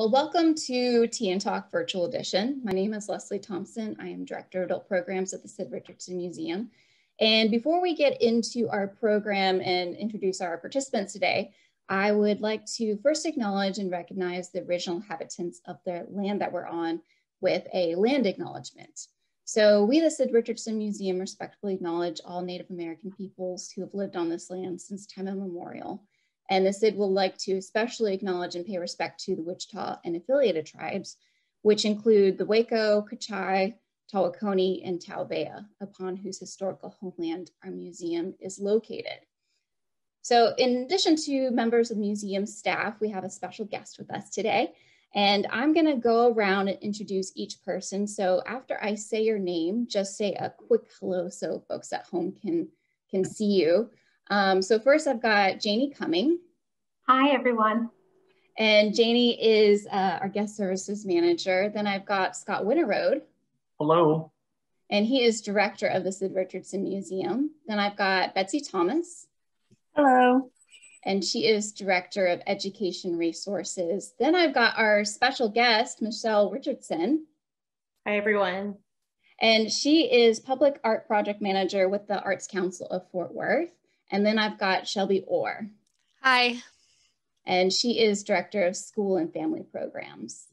Well, welcome to Tea and Talk Virtual Edition. My name is Leslie Thompson. I am Director of Adult Programs at the Sid Richardson Museum. And before we get into our program and introduce our participants today, I would like to first acknowledge and recognize the original inhabitants of the land that we're on with a land acknowledgement. So we, the Sid Richardson Museum, respectfully acknowledge all Native American peoples who have lived on this land since time immemorial. And the SID will like to especially acknowledge and pay respect to the Wichita and affiliated tribes, which include the Waco, Keechi, Tawakoni, and Taovaya, upon whose historical homeland our museum is located. So in addition to members of museum staff, we have a special guest with us today. And I'm gonna go around and introduce each person. So after I say your name, just say a quick hello so folks at home can, can see you. Um, so first I've got Janie Cumming. Hi, everyone. And Janie is uh, our guest services manager. Then I've got Scott Winterrowd. Hello. And he is director of the Sid Richardson Museum. Then I've got Betsy Thomas. Hello and she is Director of Education Resources. Then I've got our special guest, Michelle Richardson. Hi, everyone. And she is Public Art Project Manager with the Arts Council of Fort Worth. And then I've got Shelby Orr. Hi. And she is Director of School and Family Programs.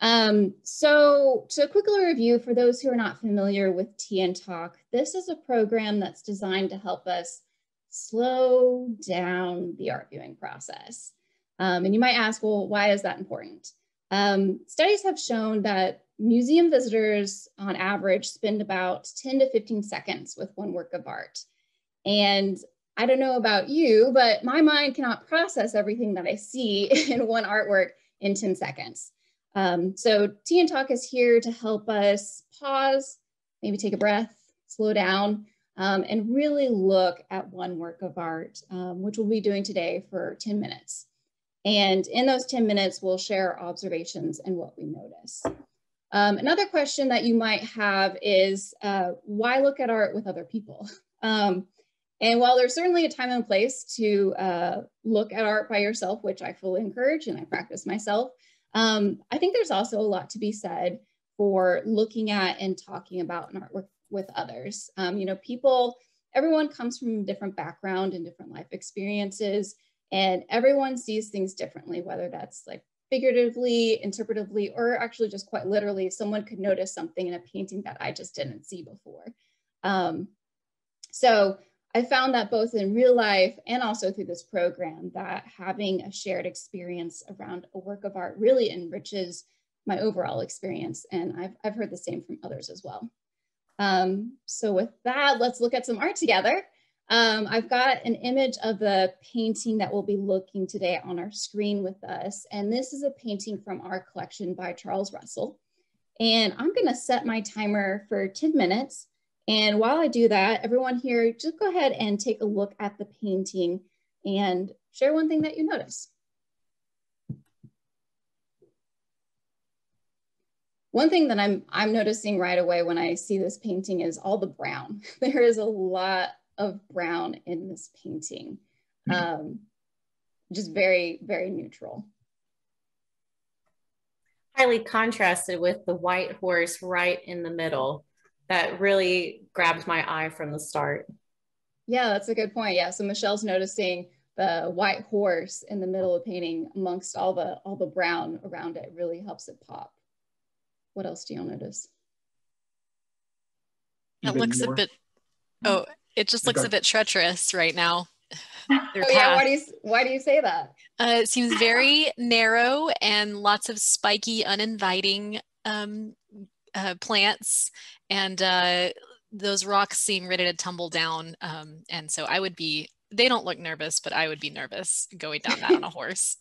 Um, so to quickly review for those who are not familiar with and Talk, this is a program that's designed to help us slow down the art viewing process. Um, and you might ask, well, why is that important? Um, studies have shown that museum visitors on average spend about 10 to 15 seconds with one work of art. And I don't know about you, but my mind cannot process everything that I see in one artwork in 10 seconds. Um, so Tea and Talk is here to help us pause, maybe take a breath, slow down, um, and really look at one work of art, um, which we'll be doing today for 10 minutes. And in those 10 minutes, we'll share our observations and what we notice. Um, another question that you might have is, uh, why look at art with other people? And while there's certainly a time and place to uh, look at art by yourself, which I fully encourage and I practice myself, um, I think there's also a lot to be said for looking at and talking about an artwork with others. Um, you know, people, everyone comes from different background and different life experiences, and everyone sees things differently, whether that's like figuratively, interpretively, or actually just quite literally, someone could notice something in a painting that I just didn't see before. Um, so I found that both in real life and also through this program that having a shared experience around a work of art really enriches my overall experience. And I've, I've heard the same from others as well. Um, so with that, let's look at some art together. Um, I've got an image of the painting that we'll be looking today on our screen with us. And this is a painting from our collection by Charles Russell. And I'm gonna set my timer for 10 minutes. And while I do that, everyone here, just go ahead and take a look at the painting and share one thing that you notice. One thing that I'm, I'm noticing right away when I see this painting is all the brown. There is a lot of brown in this painting. Hmm. Um, just very, very neutral. Highly contrasted with the white horse right in the middle. That really grabbed my eye from the start. Yeah, that's a good point. Yeah, so Michelle's noticing the white horse in the middle of the painting amongst all the all the brown around it really helps it pop. What else do y'all notice? It looks more? a bit, oh, it just looks a bit treacherous right now. oh yeah, why do you why do you say that? Uh, it seems very narrow and lots of spiky, uninviting um, uh, plants, and uh, those rocks seem ready to tumble down. Um, and so I would be. They don't look nervous, but I would be nervous going down that on a horse.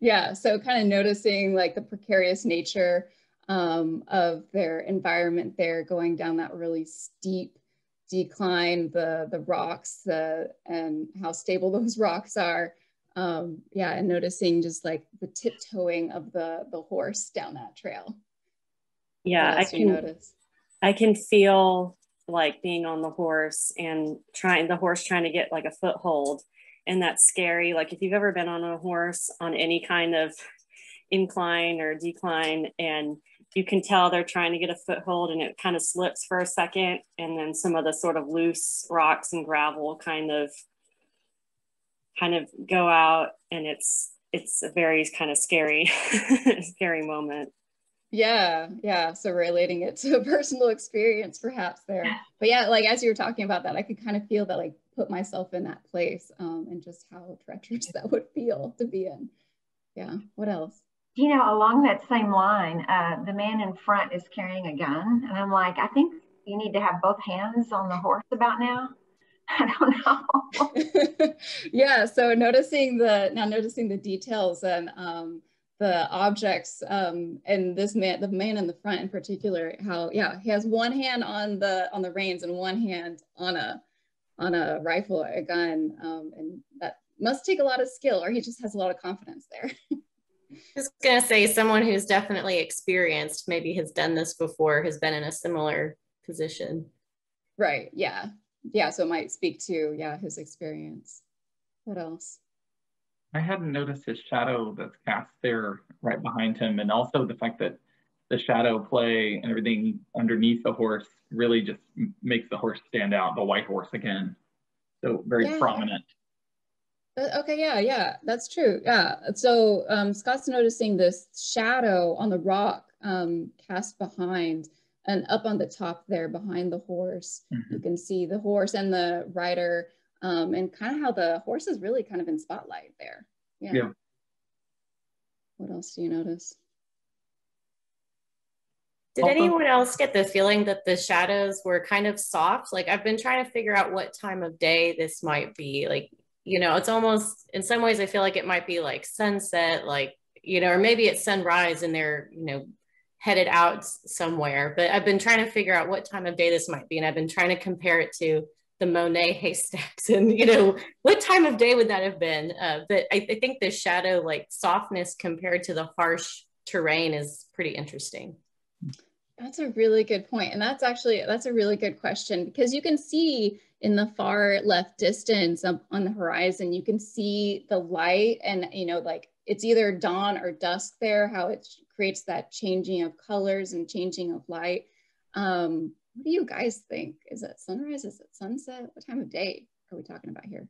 Yeah, so kind of noticing like the precarious nature um, of their environment there, going down that really steep decline, the the rocks, the and how stable those rocks are. Um, yeah, and noticing just like the tiptoeing of the the horse down that trail. Yeah, I can notice. I can feel like being on the horse and trying the horse trying to get like a foothold. And that's scary. Like if you've ever been on a horse on any kind of incline or decline and you can tell they're trying to get a foothold and it kind of slips for a second and then some of the sort of loose rocks and gravel kind of kind of go out and it's it's a very kind of scary scary moment yeah yeah so relating it to a personal experience perhaps there but yeah like as you were talking about that i could kind of feel that like put myself in that place um, and just how treacherous that would feel to be in yeah what else you know, along that same line, uh, the man in front is carrying a gun. And I'm like, I think you need to have both hands on the horse about now. I don't know. yeah. So noticing the, now noticing the details and um, the objects um, and this man, the man in the front in particular, how, yeah, he has one hand on the, on the reins and one hand on a, on a rifle or a gun. Um, and that must take a lot of skill or he just has a lot of confidence there. just going to say someone who's definitely experienced, maybe has done this before, has been in a similar position. Right. Yeah. Yeah. So it might speak to, yeah, his experience. What else? I hadn't noticed his shadow that's cast there right behind him. And also the fact that the shadow play and everything underneath the horse really just makes the horse stand out, the white horse again. So very yeah. prominent. Uh, okay, yeah, yeah, that's true. Yeah. So um, Scott's noticing this shadow on the rock um, cast behind and up on the top there behind the horse. Mm-hmm. You can see the horse and the rider um, and kind of how the horse is really kind of in spotlight there. Yeah. yeah. What else do you notice? Did anyone else get the feeling that the shadows were kind of soft? Like I've been trying to figure out what time of day this might be. Like you know, it's almost in some ways I feel like it might be like sunset, like, you know, or maybe it's sunrise and they're, you know, headed out somewhere. But I've been trying to figure out what time of day this might be. And I've been trying to compare it to the Monet haystacks and, you know, what time of day would that have been? Uh, but I, I think the shadow like softness compared to the harsh terrain is pretty interesting. That's a really good point. And that's actually, that's a really good question because you can see in the far left distance on the horizon, you can see the light and, you know, like it's either dawn or dusk there, how it creates that changing of colors and changing of light. Um, what do you guys think? Is it sunrise? Is it sunset? What time of day are we talking about here?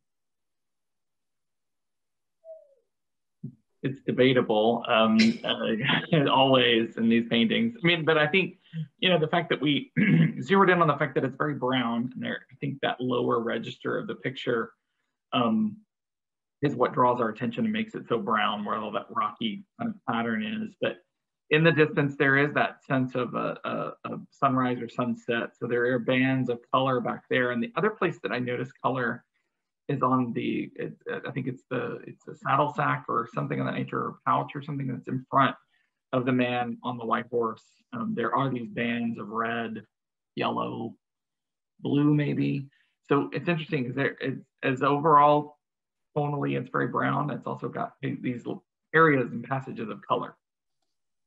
It's debatable, um, uh, always in these paintings. I mean, but I think you know, the fact that we zeroed in on the fact that it's very brown and there, I think that lower register of the picture um, is what draws our attention and makes it so brown where all that rocky kind of pattern is. But in the distance, there is that sense of a, a, a sunrise or sunset. So there are bands of color back there. And the other place that I noticed color is on the, it, I think it's the, it's a saddle sack or something of that nature or pouch or something that's in front of the man on the white horse um, there are these bands of red, yellow, blue, maybe. So it's interesting because there, it's, as overall tonally, it's very brown. It's also got these areas and passages of color.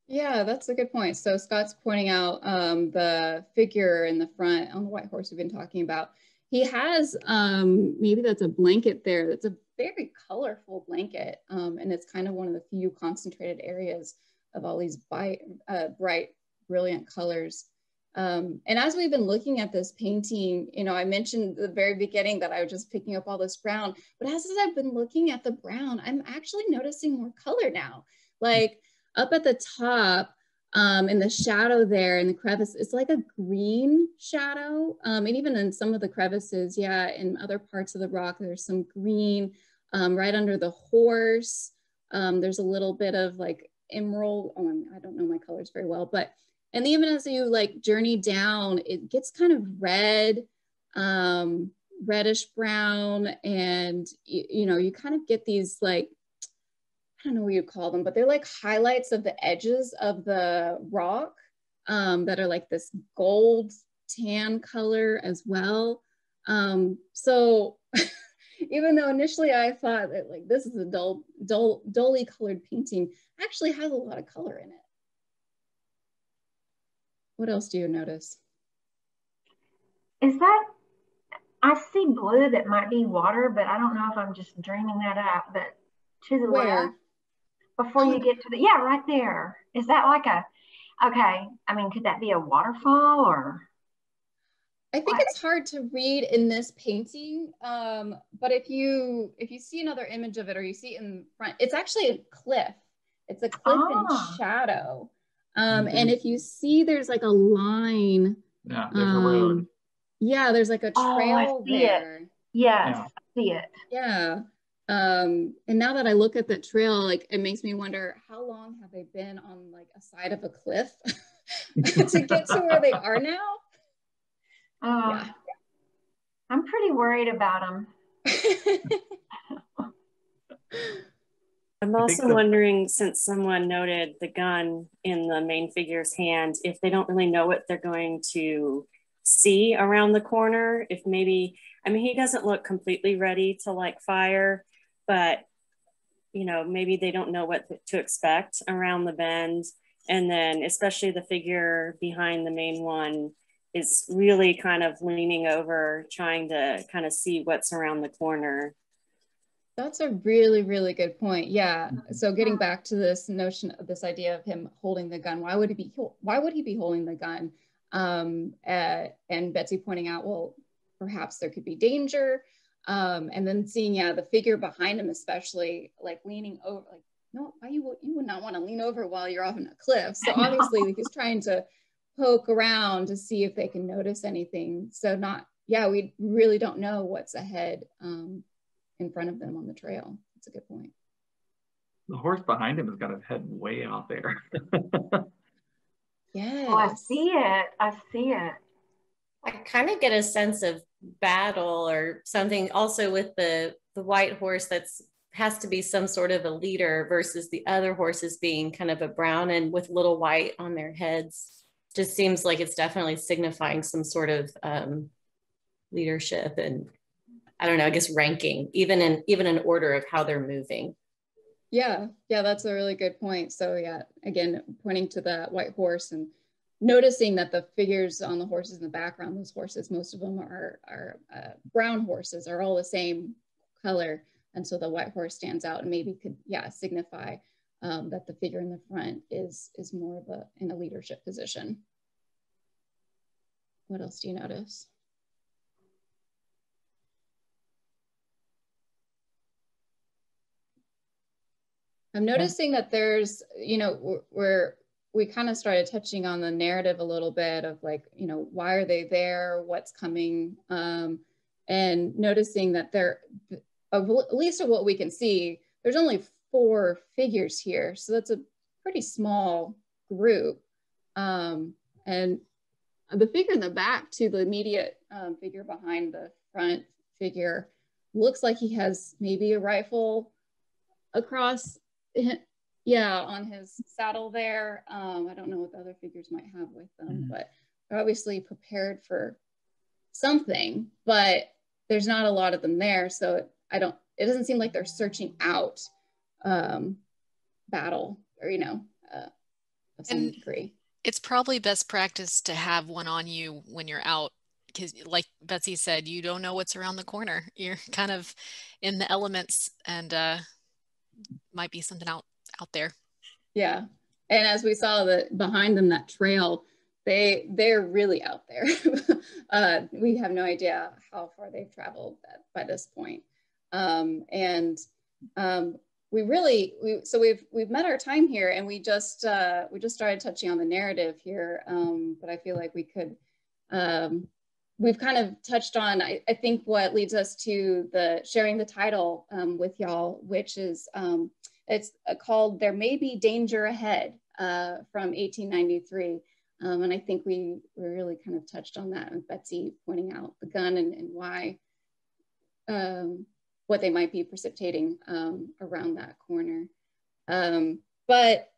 Yeah, that's a good point. So Scott's pointing out um, the figure in the front on the white horse we've been talking about. He has, um, maybe that's a blanket there. That's a very colorful blanket. Um, and it's kind of one of the few concentrated areas of all these bright, uh, bright brilliant colors. Um, and as we've been looking at this painting, you know, I mentioned the very beginning that I was just picking up all this brown, but as I've been looking at the brown, I'm actually noticing more color now. Like up at the top, um, in the shadow there in the crevice, it's like a green shadow. Um, and even in some of the crevices, yeah, in other parts of the rock, there's some green um, right under the horse. Um, there's a little bit of like emerald, oh, I don't know my colors very well, but and even as you like journey down, it gets kind of red, um, reddish brown. And, you, you know, you kind of get these like, I don't know what you call them, but they're like highlights of the edges of the rock um, that are like this gold tan color as well. Um, so even though initially I thought that like this is a dull, dull, dully colored painting, actually has a lot of color in it. What else do you notice? Is that, I see blue that might be water, but I don't know if I'm just dreaming that out, but to the Where? left. Before you get to the, yeah, right there. Is that like a, okay. I mean, could that be a waterfall or? I think it's hard to read in this painting, um, but if you if you see another image of it or you see it in front, it's actually a cliff. It's a cliff ah. in shadow. Um, mm-hmm. And if you see, there's like a line. Yeah, there's um, a road. Yeah, there's like a trail oh, there. It. Yes, yeah. see it. Yeah. Um, and now that I look at the trail, like it makes me wonder how long have they been on like a side of a cliff to get to where they are now? Oh, yeah. I'm pretty worried about them. I'm also wondering, since someone noted the gun in the main figure's hand, if they don't really know what they're going to see around the corner, if maybe, I mean, he doesn't look completely ready to like fire, but you know, maybe they don't know what to expect around the bend. And then especially the figure behind the main one is really kind of leaning over, trying to kind of see what's around the corner. That's a really, really good point. Yeah. So getting back to this notion of this idea of him holding the gun, why would he be why would he be holding the gun? Um, uh, and Betsy pointing out, well, perhaps there could be danger. Um, and then seeing, yeah, the figure behind him, especially like leaning over, like, no, why you you would not want to lean over while you're off in a cliff. So obviously he's trying to poke around to see if they can notice anything. So not, yeah, we really don't know what's ahead um, in front of them on the trail. That's a good point. The horse behind him has got his head way out there. yes. Oh, I see it. I see it. I kind of get a sense of battle or something also with the the white horse that's has to be some sort of a leader versus the other horses being kind of a brown and with little white on their heads just seems like it's definitely signifying some sort of um, leadership and I don't know, I guess ranking, even in even in order of how they're moving. Yeah, yeah, that's a really good point. So yeah, again, pointing to the white horse and noticing that the figures on the horses in the background, those horses, most of them are are uh, brown horses, are all the same color, and so the white horse stands out and maybe could yeah signify um, that the figure in the front is, is more of a, in a leadership position. What else do you notice? I'm noticing that there's, you know, we're, we kind of started touching on the narrative a little bit of like, you know, why are they there? What's coming? Um, and noticing that there, at least of what we can see, there's only four figures here. So that's a pretty small group. Um, and the figure in the back to the immediate um, figure behind the front figure looks like he has maybe a rifle across, yeah, on his saddle there. Um, I don't know what the other figures might have with them, mm -hmm. but they're obviously prepared for something, but there's not a lot of them there. So I don't, it doesn't seem like they're searching out um, battle or, you know, uh, of some and degree. It's probably best practice to have one on you when you're out because like Betsy said, you don't know what's around the corner. You're kind of in the elements and uh, might be something out out there. Yeah. And as we saw that behind them, that trail, they they're really out there. uh, we have no idea how far they've traveled by this point. Um, and um, we really we so we've we've met our time here and we just uh, we just started touching on the narrative here um, but i feel like we could um, we've kind of touched on I, I, think what leads us to the sharing the title um, with y'all which is um, it's uh, called there may be danger ahead uh, from 1893 um, and i think we, we really kind of touched on that with betsy pointing out the gun and, and why um, what they might be precipitating um, around that corner. Um, but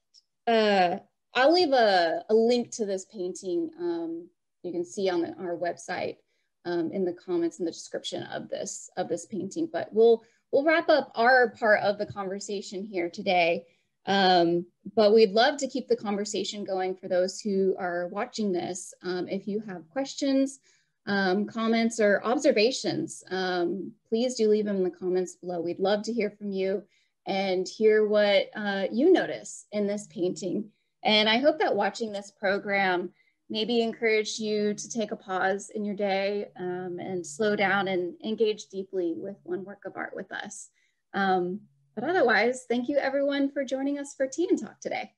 uh, I'll leave a, a, link to this painting um, you can see on the, our website um, in the comments in the description of this of this painting. But we'll we'll wrap up our part of the conversation here today. Um, but we'd love to keep the conversation going for those who are watching this. Um, if you have questions, um, comments or observations, um, please do leave them in the comments below. We'd love to hear from you. and hear what uh, you notice in this painting. And I hope that watching this program maybe encourage you to take a pause in your day um, and slow down and engage deeply with one work of art with us. Um, but otherwise, thank you everyone for joining us for Tea and Talk today.